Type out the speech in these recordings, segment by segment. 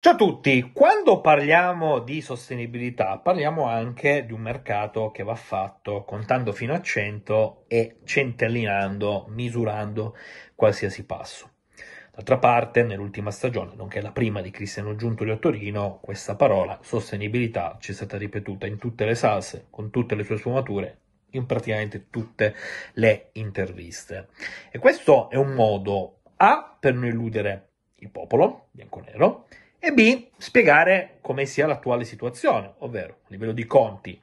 Ciao a tutti, quando parliamo di sostenibilità parliamo anche di un mercato che va fatto contando fino a 100 e centellinando, misurando qualsiasi passo. D'altra parte, nell'ultima stagione, nonché la prima di Cristiano Giuntoli a Torino, questa parola sostenibilità ci è stata ripetuta in tutte le salse, con tutte le sue sfumature, in praticamente tutte le interviste. E questo è un modo A per non illudere il popolo bianco-nero e B, spiegare come sia l'attuale situazione, ovvero a livello di conti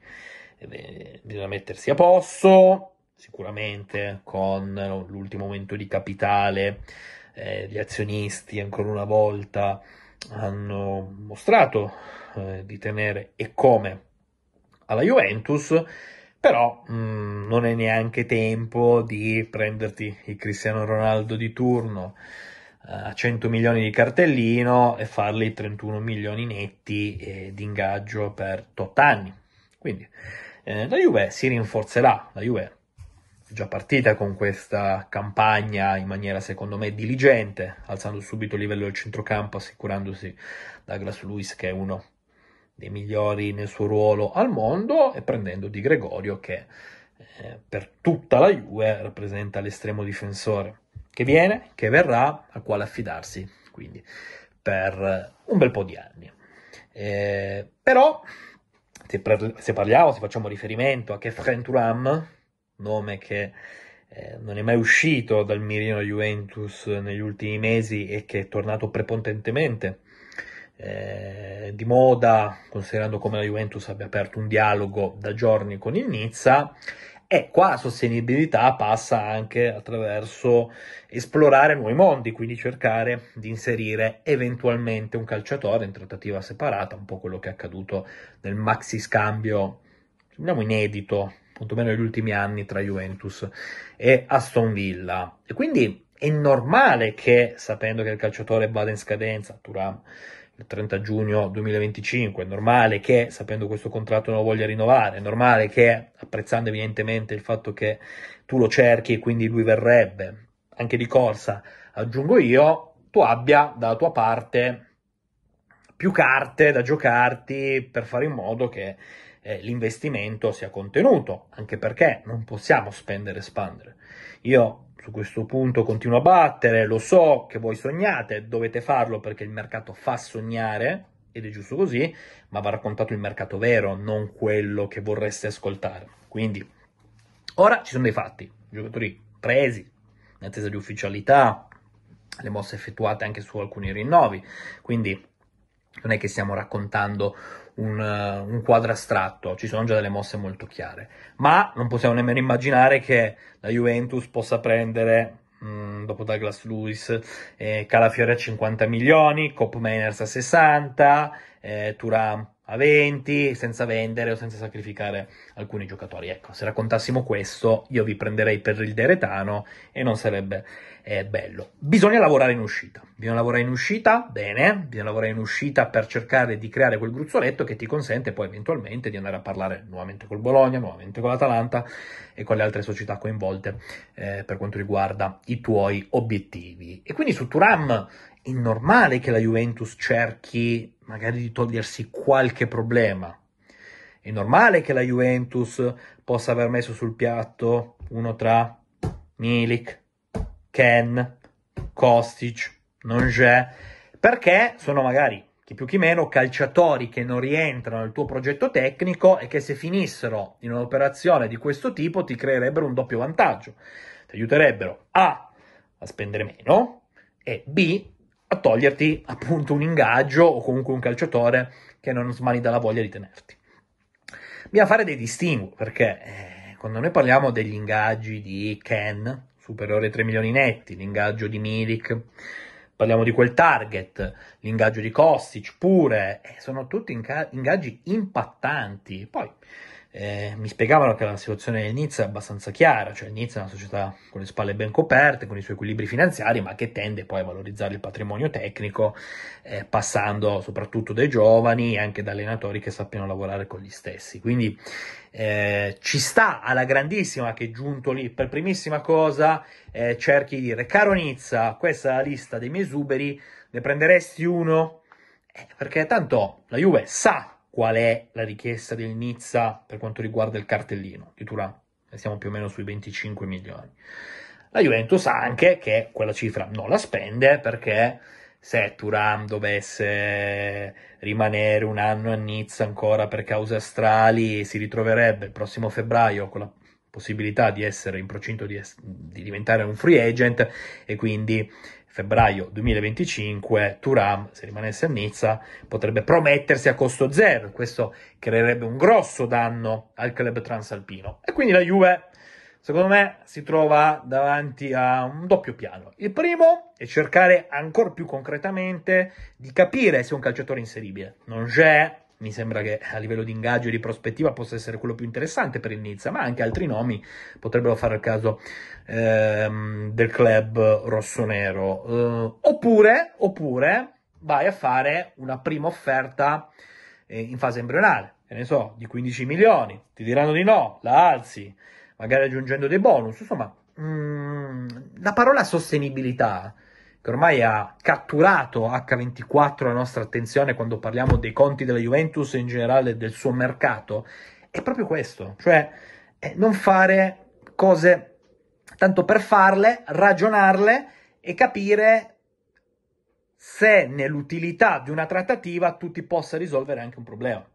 eh, bisogna mettersi a posto, sicuramente con l'ultimo aumento di capitale, eh, gli azionisti ancora una volta hanno mostrato eh, di tenere e come alla Juventus, però mh, mm, non è neanche tempo di prenderti il Cristiano Ronaldo di turno a 100 milioni di cartellino e farli 31 milioni netti eh, di ingaggio per 8 anni. Quindi eh, la Juve si rinforzerà, la Juve è già partita con questa campagna in maniera secondo me diligente, alzando subito il livello del centrocampo, assicurandosi Douglas Lewis che è uno dei migliori nel suo ruolo al mondo e prendendo Di Gregorio che eh, per tutta la Juve rappresenta l'estremo difensore che viene, che verrà, al quale affidarsi, quindi per un bel po' di anni. Eh, però, se, per, se, parliamo, se facciamo riferimento a Kefren Turam, nome che eh, non è mai uscito dal mirino Juventus negli ultimi mesi e che è tornato prepotentemente eh, di moda, considerando come la Juventus abbia aperto un dialogo da giorni con il Nizza, e qua sostenibilità passa anche attraverso esplorare nuovi mondi, quindi cercare di inserire eventualmente un calciatore in trattativa separata, un po' quello che è accaduto nel maxi scambio, diciamo inedito, quantomeno negli ultimi anni, tra Juventus e Aston Villa. E quindi è normale che, sapendo che il calciatore vada in scadenza, Turam il 30 giugno 2025. È normale che, sapendo questo contratto, non lo voglia rinnovare. È normale che, apprezzando evidentemente il fatto che tu lo cerchi e quindi lui verrebbe, anche di corsa, aggiungo io, tu abbia dalla tua parte più carte da giocarti per fare in modo che eh, l'investimento sia contenuto, anche perché non possiamo spendere e espandere. Io su questo punto continuo a battere, lo so che voi sognate, dovete farlo perché il mercato fa sognare, ed è giusto così, ma va raccontato il mercato vero, non quello che vorreste ascoltare. Quindi, ora ci sono dei fatti, giocatori presi, in attesa di ufficialità, le mosse effettuate anche su alcuni rinnovi, quindi non è che stiamo raccontando un, uh, un, quadro astratto, ci sono già delle mosse molto chiare, ma non possiamo nemmeno immaginare che la Juventus possa prendere, mh, mm, dopo Douglas Lewis, eh, Calafiore a 50 milioni, Cop Mainers a 60, eh, Turam a 20 senza vendere o senza sacrificare alcuni giocatori. Ecco, se raccontassimo questo, io vi prenderei per il deretano e non sarebbe eh, bello. Bisogna lavorare in uscita. Bisogna lavorare in uscita, bene, bisogna lavorare in uscita per cercare di creare quel gruzzoletto che ti consente poi eventualmente di andare a parlare nuovamente col Bologna, nuovamente con l'Atalanta e con le altre società coinvolte eh, per quanto riguarda i tuoi obiettivi. E quindi su Turam è normale che la Juventus cerchi magari di togliersi qualche problema. È normale che la Juventus possa aver messo sul piatto uno tra Milik, Ken, Kostic, Nonge, perché sono magari chi più chi meno calciatori che non rientrano nel tuo progetto tecnico e che se finissero in un'operazione di questo tipo ti creerebbero un doppio vantaggio. Ti aiuterebbero A a spendere meno e B a toglierti appunto un ingaggio o comunque un calciatore che non smani dalla voglia di tenerti. Bisogna fare dei distinguo perché eh, quando noi parliamo degli ingaggi di Ken, superiore ai 3 milioni netti, l'ingaggio di Milik, parliamo di quel target, l'ingaggio di Kostic pure, eh, sono tutti ingaggi impattanti. Poi eh, mi spiegavano che la situazione del Nizza è abbastanza chiara, cioè il Nizza è una società con le spalle ben coperte, con i suoi equilibri finanziari, ma che tende poi a valorizzare il patrimonio tecnico, eh, passando soprattutto dai giovani e anche da allenatori che sappiano lavorare con gli stessi. Quindi eh, ci sta alla grandissima che giunto lì per primissima cosa eh, cerchi di dire, caro Nizza, questa è la lista dei miei esuberi, ne prenderesti uno? Eh, perché tanto la Juve sa qual è la richiesta del Nizza per quanto riguarda il cartellino di Turan. Siamo più o meno sui 25 milioni. La Juventus anche che quella cifra non la spende perché se Turam dovesse rimanere un anno a Nizza ancora per cause astrali, si ritroverebbe il prossimo febbraio con la possibilità di essere in procinto di, es- di diventare un free agent e quindi febbraio 2025 Turam, se rimanesse a Nizza, potrebbe promettersi a costo zero. Questo creerebbe un grosso danno al club transalpino. E quindi la Juve secondo me si trova davanti a un doppio piano. Il primo è cercare ancora più concretamente di capire se è un calciatore inseribile. Non c'è, mi sembra che a livello di ingaggio e di prospettiva possa essere quello più interessante per il Nizza, ma anche altri nomi potrebbero fare il caso ehm, del club rossonero. Uh, oppure, oppure vai a fare una prima offerta eh, in fase embrionale, che ne so, di 15 milioni, ti diranno di no, la alzi magari aggiungendo dei bonus. Insomma, mm, la parola sostenibilità, che ormai ha catturato H24 la nostra attenzione quando parliamo dei conti della Juventus e in generale del suo mercato, è proprio questo, cioè eh, non fare cose tanto per farle, ragionarle e capire se nell'utilità di una trattativa tu ti possa risolvere anche un problema.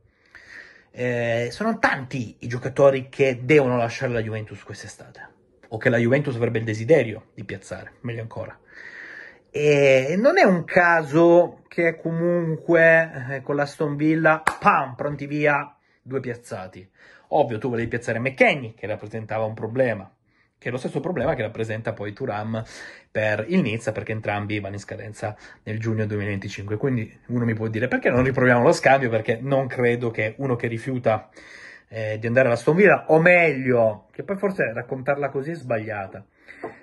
Eh, sono tanti i giocatori che devono lasciare la Juventus quest'estate, o che la Juventus avrebbe il desiderio di piazzare, meglio ancora. E non è un caso che comunque eh, con la Stone Villa, pam, pronti via, due piazzati. Ovvio, tu volevi piazzare McKenny, che rappresentava un problema che è lo stesso problema che rappresenta poi Turam per il Nizza, perché entrambi vanno in scadenza nel giugno 2025. Quindi uno mi può dire perché non riproviamo lo scambio, perché non credo che uno che rifiuta eh, di andare alla Stonvilla, o meglio, che poi forse raccontarla così è sbagliata.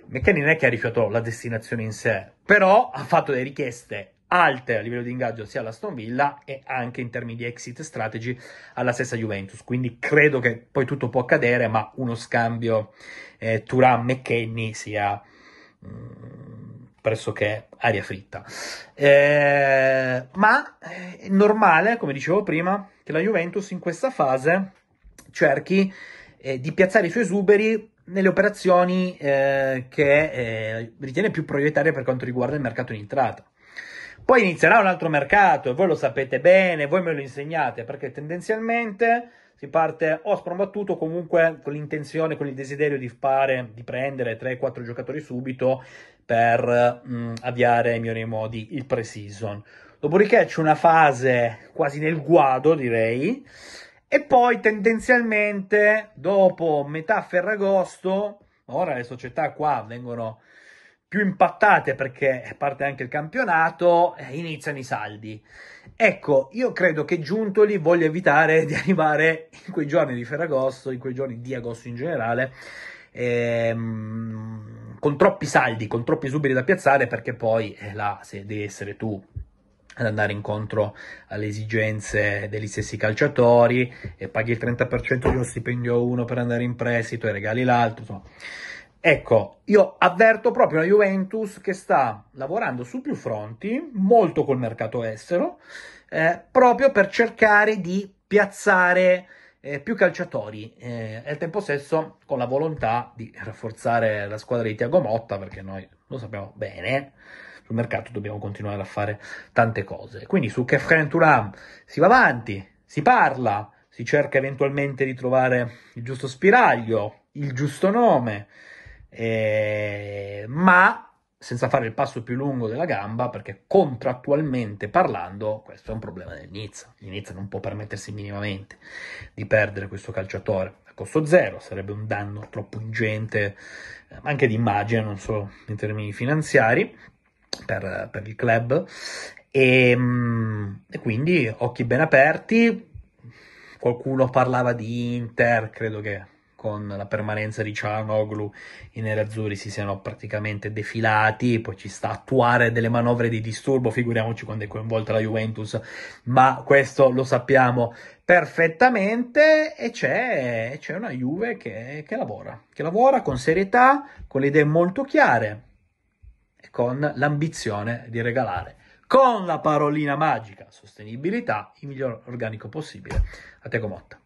McKenny non è che ha rifiutato la destinazione in sé, però ha fatto delle richieste alte a livello di ingaggio sia alla Aston Villa e anche in termini di exit strategy alla stessa Juventus. Quindi credo che poi tutto può accadere, ma uno scambio eh, Turan-McKenny sia mh, mm, pressoché aria fritta. Eh, ma è normale, come dicevo prima, che la Juventus in questa fase cerchi eh, di piazzare i suoi esuberi nelle operazioni eh, che eh, ritiene più prioritarie per quanto riguarda il mercato in entrata. Poi inizierà un altro mercato e voi lo sapete bene, voi me lo insegnate, perché tendenzialmente si parte o sprombattuto comunque con l'intenzione, con il desiderio di fare, di prendere 3-4 giocatori subito per mh, mm, avviare ai migliori modi il pre-season. Dopodiché c'è una fase quasi nel guado, direi, e poi tendenzialmente dopo metà Ferragosto, ora le società qua vengono più impattate perché parte anche il campionato, iniziano i saldi. Ecco, io credo che Giuntoli voglia evitare di arrivare in quei giorni di Ferragosto, in quei giorni di agosto in generale, ehm, con troppi saldi, con troppi esuberi da piazzare, perché poi eh, là, se devi essere tu ad andare incontro alle esigenze degli stessi calciatori e paghi il 30% dello stipendio uno per andare in prestito e regali l'altro, insomma. Ecco, io avverto proprio la Juventus che sta lavorando su più fronti, molto col mercato estero, eh, proprio per cercare di piazzare eh, più calciatori eh, e al tempo stesso con la volontà di rafforzare la squadra di Tiago Motta, perché noi lo sappiamo bene, sul mercato dobbiamo continuare a fare tante cose. Quindi su Kefren Turam si va avanti, si parla, si cerca eventualmente di trovare il giusto spiraglio, il giusto nome eh, ma senza fare il passo più lungo della gamba, perché contrattualmente parlando questo è un problema del Nizza. Il Nizza non può permettersi minimamente di perdere questo calciatore a costo zero, sarebbe un danno troppo ingente, eh, anche di immagine, non solo in termini finanziari, per, per il club. E, ehm, e quindi occhi ben aperti. Qualcuno parlava di Inter, credo che con la permanenza di Cialanoglu i nerazzurri si siano praticamente defilati, poi ci sta a attuare delle manovre di disturbo, figuriamoci quando è coinvolta la Juventus, ma questo lo sappiamo perfettamente e c'è, c'è una Juve che, che lavora, che lavora con serietà, con le idee molto chiare con l'ambizione di regalare con la parolina magica sostenibilità, il miglior organico possibile. A te Comotta.